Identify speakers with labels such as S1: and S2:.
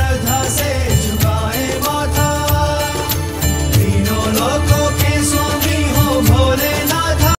S1: श्रद्धा से